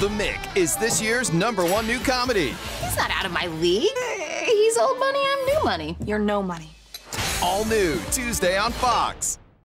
The Mick is this year's number one new comedy. He's not out of my league. He's old money, I'm new money. You're no money. All new Tuesday on Fox.